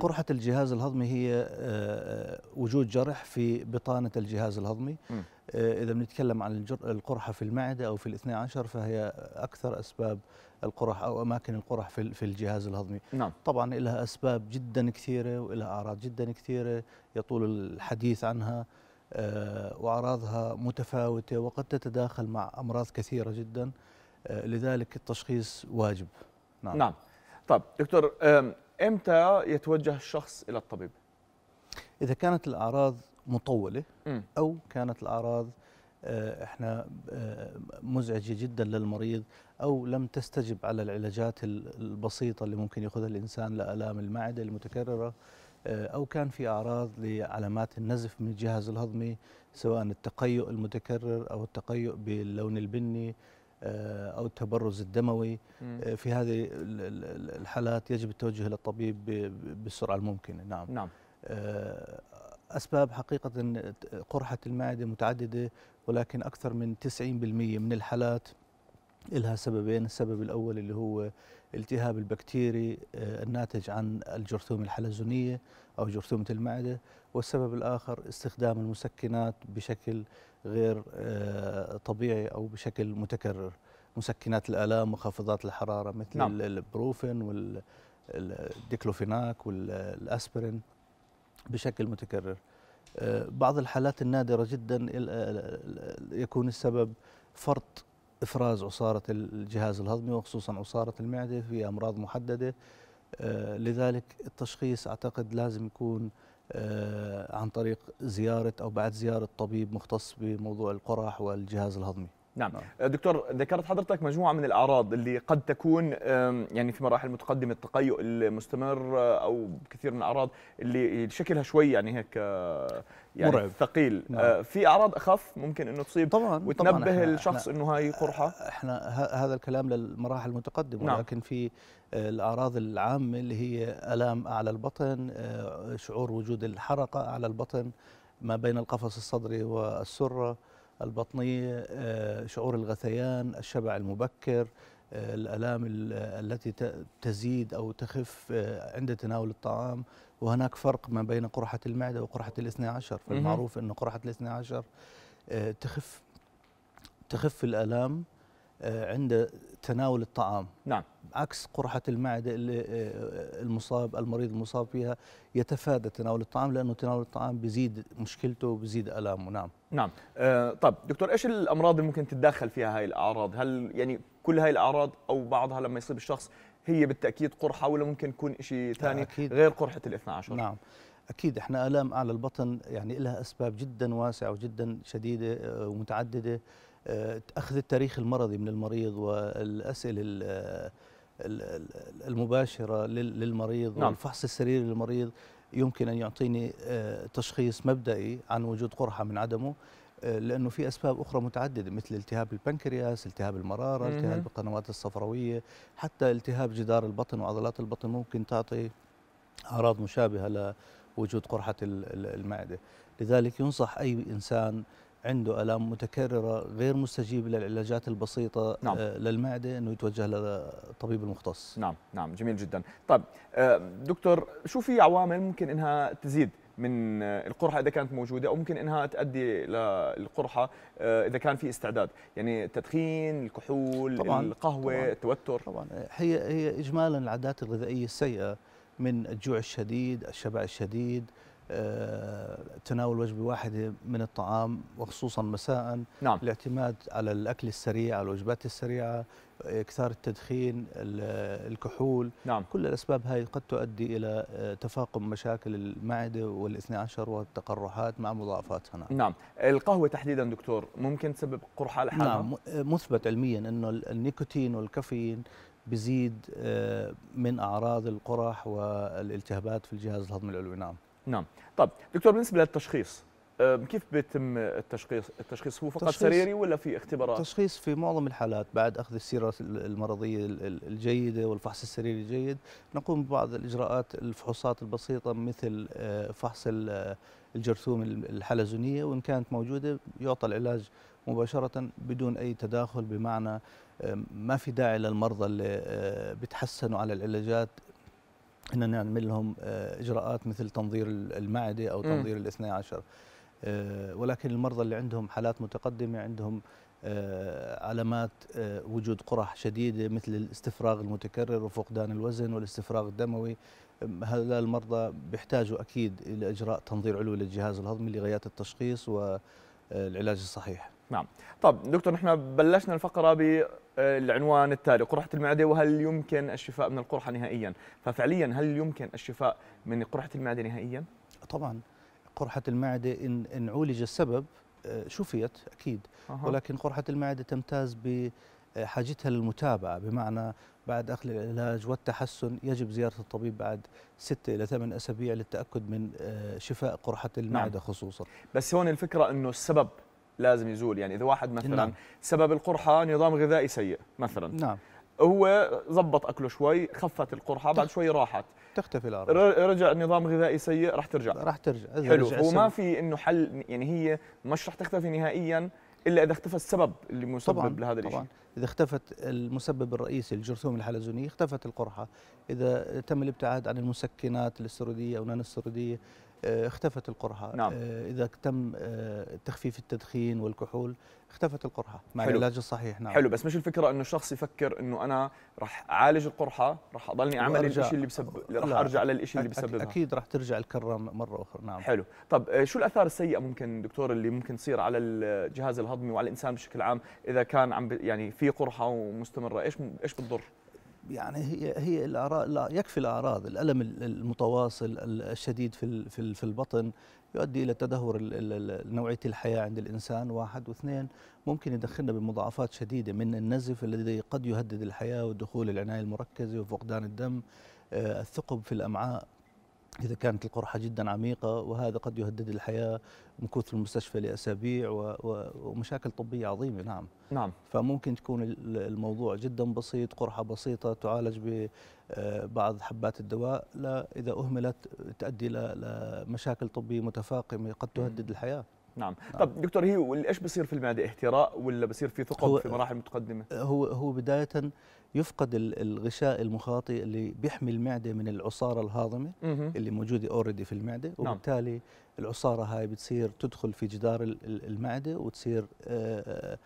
قرحة الجهاز الهضمي هي وجود جرح في بطانة الجهاز الهضمي م. إذا بنتكلم عن القرحة في المعدة أو في الاثنى عشر فهي أكثر أسباب القرح أو أماكن القرح في في الجهاز الهضمي نعم. طبعا لها أسباب جدا كثيرة ولها أعراض جدا كثيرة يطول الحديث عنها وأعراضها متفاوتة وقد تتداخل مع أمراض كثيرة جدا لذلك التشخيص واجب نعم, نعم. طيب دكتور إمتى يتوجه الشخص إلى الطبيب؟ إذا كانت الأعراض مطولة أو كانت الأعراض إحنا مزعجة جدا للمريض أو لم تستجب على العلاجات البسيطة اللي ممكن يأخذها الإنسان لألام المعدة المتكررة أو كان في أعراض لعلامات النزف من الجهاز الهضمي سواء التقيؤ المتكرر أو التقيؤ باللون البني أو التبرز الدموي مم. في هذه الحالات يجب التوجه إلى الطبيب بالسرعه الممكنة. نعم. نعم. أسباب حقيقة قرحة المعدة متعددة ولكن أكثر من 90% من الحالات لها سببين السبب الأول اللي هو التهاب البكتيري الناتج عن الجرثومة الحلزونية أو جرثومة المعدة والسبب الآخر استخدام المسكنات بشكل غير طبيعي أو بشكل متكرر مسكنات الآلام مخفضات الحرارة مثل نعم. البروفين والديكلوفيناك والأسبرين بشكل متكرر بعض الحالات النادرة جدا يكون السبب فرط إفراز عصارة الجهاز الهضمي وخصوصا عصارة المعدة في أمراض محددة. لذلك التشخيص أعتقد لازم يكون عن طريق زيارة أو بعد زيارة طبيب مختص بموضوع القرح والجهاز الهضمي. نعم. نعم دكتور ذكرت حضرتك مجموعة من الأعراض اللي قد تكون يعني في مراحل متقدمة التقيؤ المستمر أو كثير من الأعراض اللي شكلها شوي يعني هيك يعني مرعب. ثقيل نعم. في أعراض أخف ممكن أنه تصيب طبعا وتنبه طبعاً الشخص أنه هاي قرحة إحنا هذا الكلام للمراحل المتقدمة نعم. ولكن في الأعراض العامة اللي هي ألام أعلى البطن شعور وجود الحرقة أعلى البطن ما بين القفص الصدري والسرة البطنية شعور الغثيان الشبع المبكر الآلام التي تزيد أو تخف عند تناول الطعام. وهناك فرق ما بين قرحة المعدة وقرحة الاثنى عشر. فالمعروف أن قرحة الاثنى عشر تخف تخف الآلام عند تناول الطعام. نعم. عكس قرحة المعدة اللي المصاب المريض المصاب فيها يتفادى تناول الطعام لأنه تناول الطعام بيزيد مشكلته وبيزيد ألامه. نعم. نعم. آه طيب دكتور إيش الأمراض اللي ممكن تتداخل فيها هاي الأعراض؟ هل يعني كل هاي الأعراض أو بعضها لما يصيب الشخص هي بالتأكيد قرحة ولا ممكن يكون شيء ثاني غير قرحة الاثنى عشر؟ نعم. أكيد إحنا آلام أعلى البطن يعني لها أسباب جدا واسعة وجدا شديدة ومتعددة. أخذ التاريخ المرضي من المريض والأسئلة المباشرة للمريض نعم. والفحص السريري للمريض يمكن أن يعطيني تشخيص مبدئي عن وجود قرحة من عدمه لأنه في أسباب أخرى متعددة مثل التهاب البنكرياس، التهاب المرارة، التهاب القنوات الصفراوية، حتى التهاب جدار البطن وعضلات البطن ممكن تعطي أعراض مشابهة لوجود قرحة المعدة، لذلك ينصح أي إنسان عنده آلام متكررة غير مستجيب للعلاجات البسيطة نعم. للمعدة إنه يتوجه للطبيب المختص. نعم نعم جميل جدا. طيب دكتور شو في عوامل ممكن إنها تزيد من القرحة إذا كانت موجودة أو ممكن إنها تؤدي للقرحه إذا كان في استعداد؟ يعني التدخين الكحول طبعاً القهوة طبعاً التوتر؟ طبعا. هي هي اجمالا العادات الغذائية السيئة من الجوع الشديد الشبع الشديد تناول وجبة واحدة من الطعام وخصوصا مساء. نعم. الاعتماد على الأكل السريع على الوجبات السريعة إكثار التدخين الكحول. نعم. كل الأسباب هذه قد تؤدي إلى تفاقم مشاكل المعدة والاثنى عشر والتقرحات مع مضاعفاتها. نعم. نعم. القهوة تحديدا دكتور ممكن تسبب قرحة لحالها؟ نعم. مثبت علميا أنه النيكوتين والكافيين بزيد من أعراض القرح والالتهابات في الجهاز الهضمي العلوي. نعم. نعم. طب دكتور بالنسبة للتشخيص كيف بيتم التشخيص؟ التشخيص هو فقط سريري ولا في اختبارات؟ التشخيص في معظم الحالات بعد أخذ السيرة المرضية الجيدة والفحص السريري الجيد. نقوم ببعض الإجراءات الفحوصات البسيطة مثل فحص الجرثوم الحلزونية وإن كانت موجودة يعطى العلاج مباشرة بدون أي تداخل. بمعنى ما في داعي للمرضى اللي بيتحسنوا على العلاجات أن نعمل لهم إجراءات مثل تنظير المعدة أو تنظير الاثنى عشر. ولكن المرضى اللي عندهم حالات متقدمة عندهم علامات وجود قرح شديدة مثل الاستفراغ المتكرر وفقدان الوزن والاستفراغ الدموي. هؤلاء المرضى بيحتاجوا أكيد إلى إجراء تنظير علوي للجهاز الهضمي لغاية التشخيص والعلاج الصحيح. نعم طب دكتور نحن بلشنا الفقرة بالعنوان التالي قرحة المعدة وهل يمكن الشفاء من القرحة نهائيا ففعليا هل يمكن الشفاء من قرحة المعدة نهائيا طبعا قرحة المعدة إن, إن عولج السبب آه، شفيت أكيد أه. ولكن قرحة المعدة تمتاز بحاجتها للمتابعة بمعنى بعد أخذ العلاج والتحسن يجب زيارة الطبيب بعد ستة إلى ثمان أسابيع للتأكد من آه، شفاء قرحة المعدة نعم. خصوصا بس هون الفكرة أنه السبب لازم يزول. يعني إذا واحد مثلا نعم. سبب القرحة نظام غذائي سيء مثلا. نعم. هو زبط أكله شوي خفت القرحة بعد شوي راحت. تختفي الاعراض رجع نظام غذائي سيء راح ترجع. راح ترجع. حلو. هو ما في إنه حل يعني هي مش راح تختفي نهائيا إلا إذا اختفى السبب اللي مسبب طبعاً لهذا الشيء طبعا. إذا اختفت المسبب الرئيسي الجرثومه الحلزونية اختفت القرحة. إذا تم الابتعاد عن المسكنات الاسترويديه أو نان السرودية آه، اختفت القرحة. نعم. آه، إذا تم آه، تخفيف التدخين والكحول اختفت القرحة. مع حلو. العلاج الصحيح نعم. حلو. بس مش الفكرة إنه الشخص يفكر إنه أنا راح أعالج القرحة راح أضلني أعمل الشيء اللي بسبب راح أرجع للشيء اللي بسببها. أكيد راح ترجع الكرة مرة أخرى نعم. حلو. طب شو الآثار السيئة ممكن دكتور اللي ممكن تصير على الجهاز الهضمي وعلى الإنسان بشكل عام إذا كان عم يعني في قرحة ومستمرة؟ إيش إيش بتضر؟ يعني هي هي الاعراض لا يكفي الأعراض. الألم المتواصل الشديد في في البطن يؤدي إلى تدهور نوعية الحياة عند الإنسان. واحد. واثنين ممكن يدخلنا بمضاعفات شديدة من النزف الذي قد يهدد الحياة ودخول العناية المركزة وفقدان الدم. آه، الثقب في الأمعاء إذا كانت القرحة جدا عميقة وهذا قد يهدد الحياة مكوث في المستشفى لأسابيع ومشاكل طبية عظيمة. نعم. نعم. فممكن تكون الموضوع جدا بسيط قرحة بسيطة تعالج ببعض حبات الدواء. لا إذا أهملت تؤدي لمشاكل طبية متفاقمة قد تهدد الحياة. نعم. نعم طب دكتور هي إيش بصير في المعدة اهتراء ولا بصير في ثقب في مراحل متقدمة هو هو بداية يفقد الغشاء المخاطي اللي بيحمي المعدة من العصارة الهاضمة اللي موجودة اوريدي في المعدة نعم. وبالتالي العصارة هاي بتصير تدخل في جدار المعدة وتصير آه،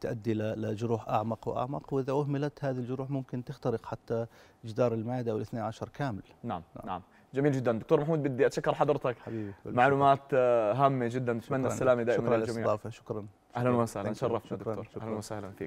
تؤدي لجروح أعمق وأعمق وإذا أهملت هذه الجروح ممكن تخترق حتى جدار المعدة أو الاثني عشر كامل نعم نعم, نعم. جميل جدا. دكتور محمود بدي أتشكر حضرتك. حبيبي معلومات آه، هامة جدا. نتمنى السلامة دائما للجميع. شكرا للاستضافة. شكرا. أهلا وسهلا. تشرفنا دكتور. أهلا وسهلا فيك.